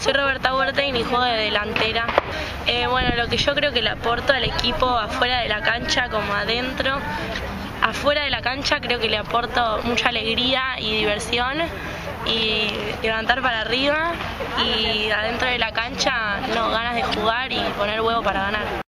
Soy Roberta Huertain y juego de delantera. Eh, bueno, lo que yo creo que le aporto al equipo afuera de la cancha como adentro, afuera de la cancha creo que le aporto mucha alegría y diversión y levantar para arriba y adentro de la cancha no ganas de jugar y poner huevo para ganar.